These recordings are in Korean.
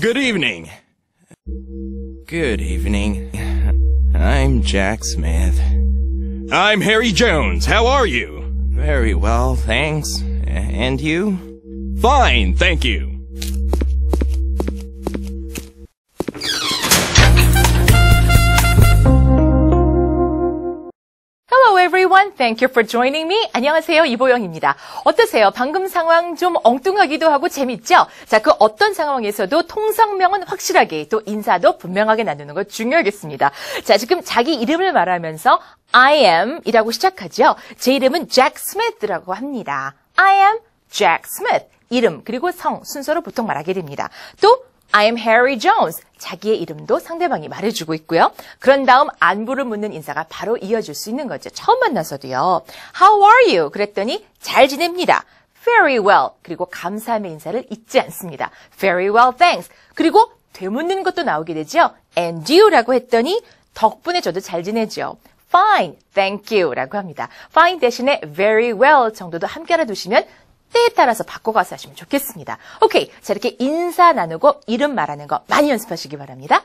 Good evening. Good evening. I'm Jack Smith. I'm Harry Jones. How are you? Very well, thanks. And you? Fine, thank you. Everyone. Thank you for joining me. 안녕하세요. 이보영입니다. 어떠세요? 방금 상황 좀 엉뚱하기도 하고 재밌죠? 자, 그 어떤 상황에서도 통상명은 확실하게 또 인사도 분명하게 나누는 거 중요하겠습니다. 자, 지금 자기 이름을 말하면서 I am 이라고 시작하죠. 제 이름은 Jack Smith라고 합니다. I am Jack Smith. 이름 그리고 성 순서로 보통 말하게 됩니다. 또 I am Harry Jones. 자기의 이름도 상대방이 말해주고 있고요. 그런 다음 안부를 묻는 인사가 바로 이어질 수 있는 거죠. 처음 만나서도요. How are you? 그랬더니 잘 지냅니다. Very well. 그리고 감사함의 인사를 잊지 않습니다. Very well, thanks. 그리고 되묻는 것도 나오게 되죠. And you라고 했더니 덕분에 저도 잘 지내죠. Fine, thank you 라고 합니다. Fine 대신에 very well 정도도 함께 알아두시면 때에 따라서 바꿔가서 하시면 좋겠습니다. 오케이. 자, 이렇게 인사 나누고 이름 말하는 거 많이 연습하시기 바랍니다.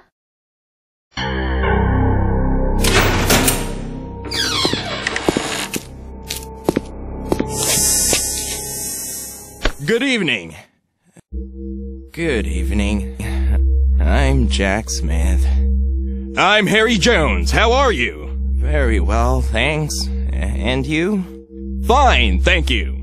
Good evening. I'm Jack Smith. I'm Harry Jones. How are you? Very well, thanks. And you? Fine, thank you.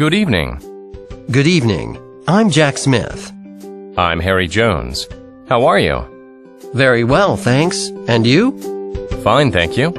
Good evening. Good evening. I'm Jack Smith. I'm Harry Jones. How are you? Very well, thanks. And you? Fine, thank you.